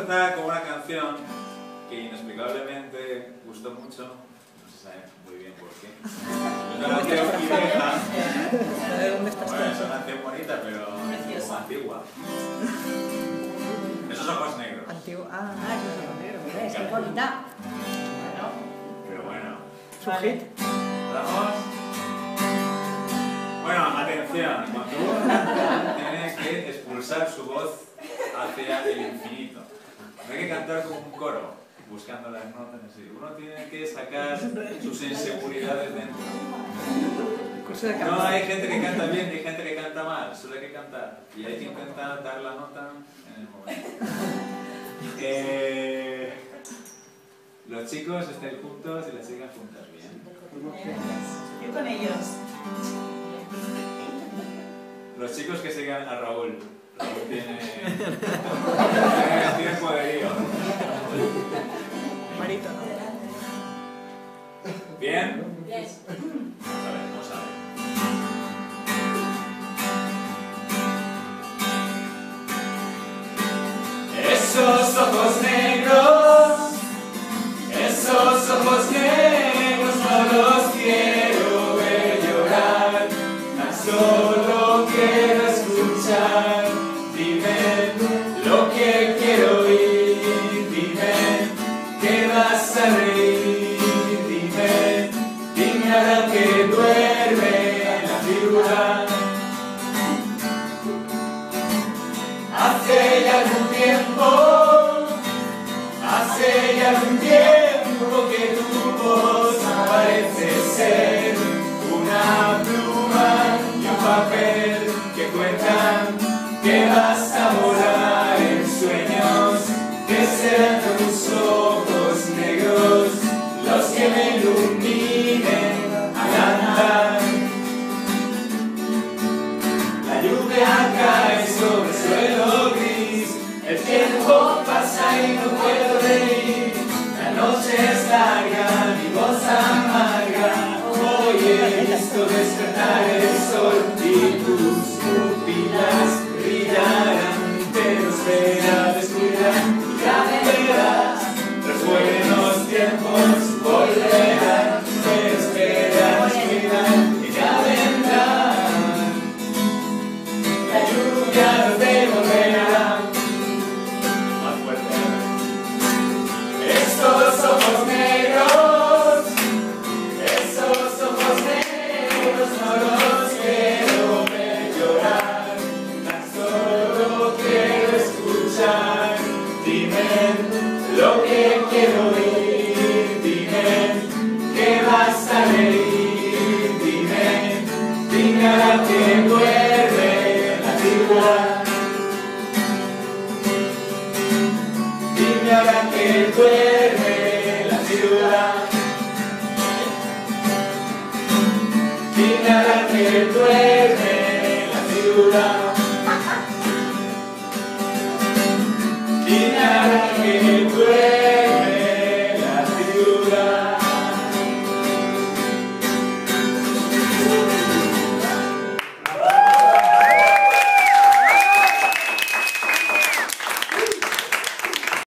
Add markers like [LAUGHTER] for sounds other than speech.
empezar con una canción que inexplicablemente gustó mucho, no se sabe muy bien por qué. Es [LAUGHS] una canción vieja. ¿Dónde estás Bueno, es una canción bonita, pero como antigua. Esos ojos negros. Antiguo. Ah, Ah, es un negro, mira, es que bonita. Bueno, Pero bueno. su Vale. hit. Vamos. Bueno, atención, cuando uno tiene que expulsar su voz hacia el infinito. No hay que cantar como un coro, buscando las notas así. Uno tiene que sacar sus inseguridades dentro. No, hay gente que canta bien y hay gente que canta mal, solo hay que cantar. Y hay que intentar dar la nota en el momento. Eh, los chicos estén juntos y las chicas juntas, bien. yo con ellos. Los chicos que sigan a Raúl. Tiene, [LAUGHS] tiene poderío. Que duerme visto despertar el sol y tus pupilas brillarán, pero espera descubrirán y ya verás. Los buenos tiempos volverán, pero espera descubrirán y ya. La lluvia Lo que quiero oír, dime que vas a reír, dime, dime a la que duerme la ciudad. Dime ahora que duerme la ciudad. Dime ahora que duerme la ciudad. Dime ahora que duerme